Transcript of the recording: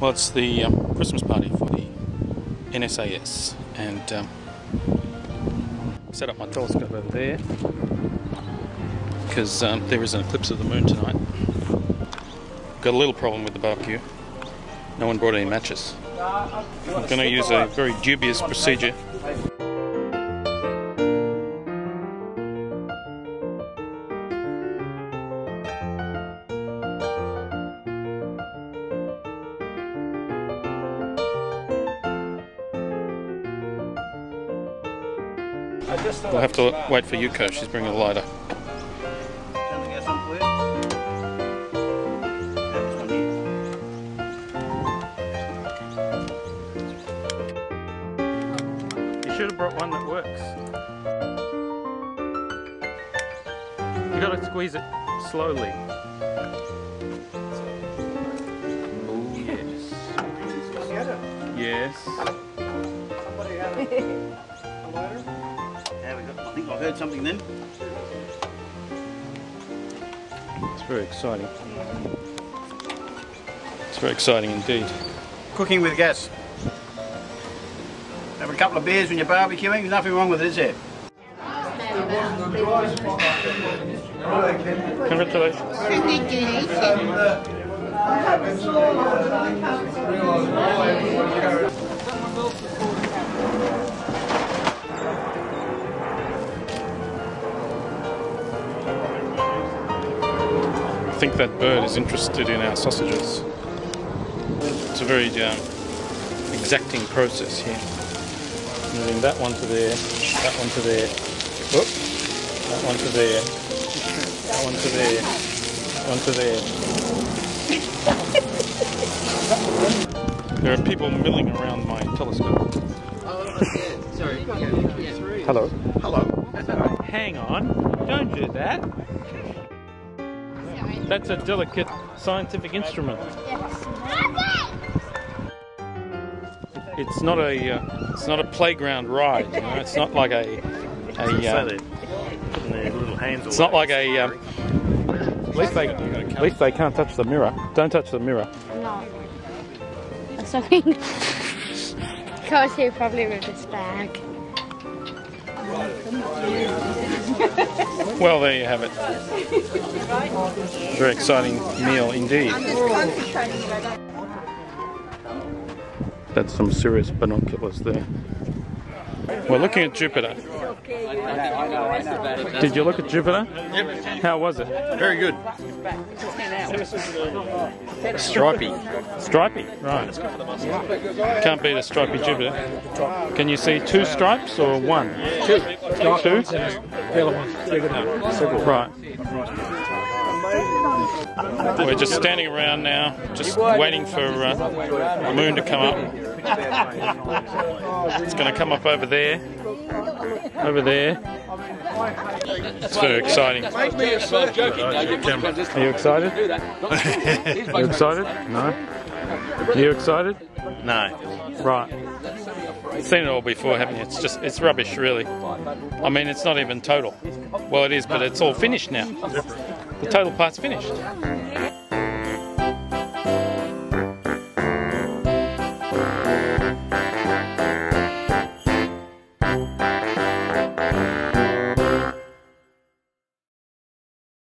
Well, it's the um, Christmas party for the NSAS, and um, I've set up my telescope over there because um, there is an eclipse of the moon tonight. Got a little problem with the barbecue. No one brought any matches. I'm going to use a very dubious procedure. We'll have to wait for Yuko. She's bringing a lighter. You should have brought one that works. You gotta squeeze it slowly. Yes. Yes. I heard something then. It's very exciting. It's very exciting indeed. Cooking with gas. Have a couple of beers when you're barbecuing, there's nothing wrong with it, is there? Congratulations. I think that bird is interested in our sausages. It's a very um, exacting process here. Moving that one to there, that one to there, whoop, that one to there, that one to there, that one to there. There are people milling around my telescope. Oh, okay. Sorry. Hello. Hello. Hang on, don't do that. That's a delicate scientific instrument. It's not a uh, it's not a playground ride. You know? It's not like a a. Uh, it's not like a. Um, at least they at least they can't touch the mirror. Don't touch the mirror. No. Something goes here probably with this bag. Well, there you have it. Very exciting meal indeed. That's some serious binoculars there. We're looking at Jupiter. Did you look at Jupiter? Yep. How was it? Very good. Stripey. Stripy, right. Can't beat a stripy Jupiter. Can you see two stripes or one? Two. Two? Right. We're just standing around now, just waiting for uh, the moon to come up. It's going to come up over there. Over there. It's very exciting. Are you excited? Are you excited? No. Are you excited? No. Right. Seen it all before, haven't you? It's just, it's rubbish, really. I mean, it's not even total. Well, it is, but it's all finished now. The total part's finished.